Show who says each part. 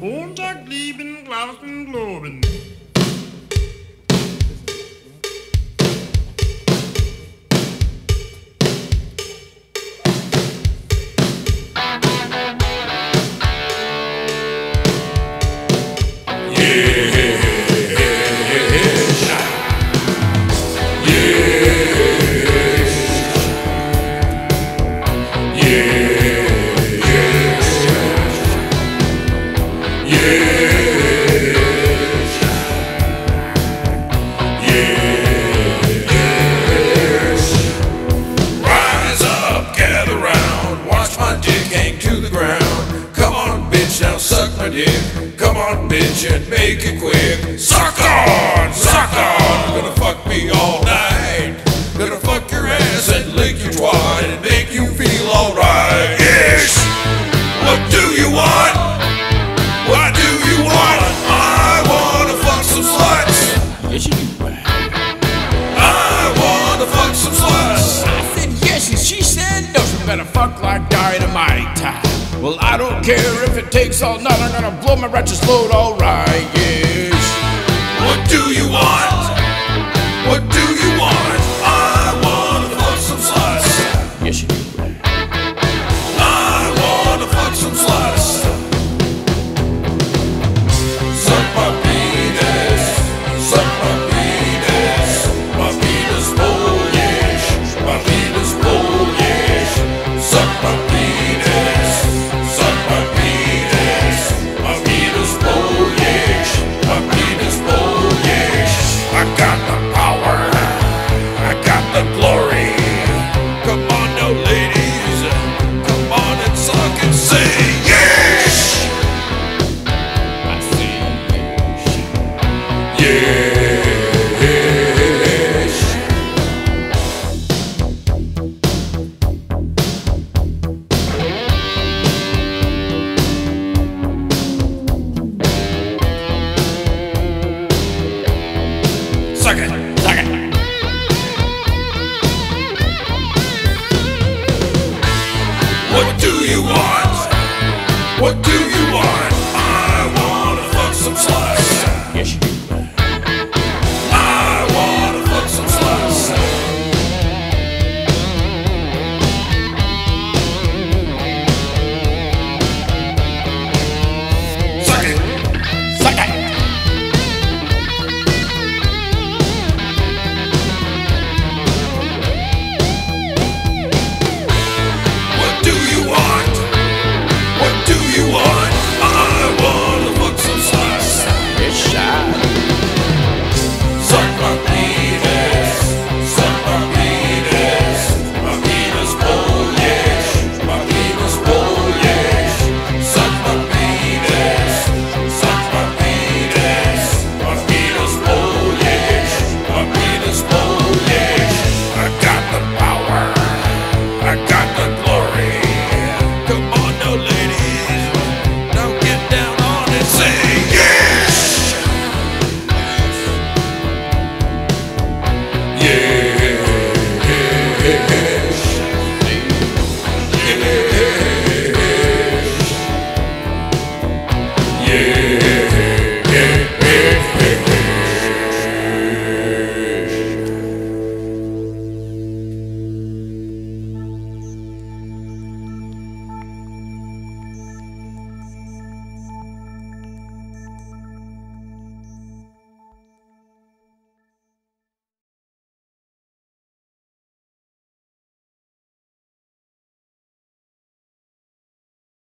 Speaker 1: Montag lieben, Glauben, Globen.
Speaker 2: Yeah. dick. Come on, bitch, and make it quick. Suck on, suck on. You're gonna fuck me all night. fuck
Speaker 3: like dynamite. Well, I don't care if it takes all night, I'm gonna blow my wretched load, alright, yes.
Speaker 2: What do you want? What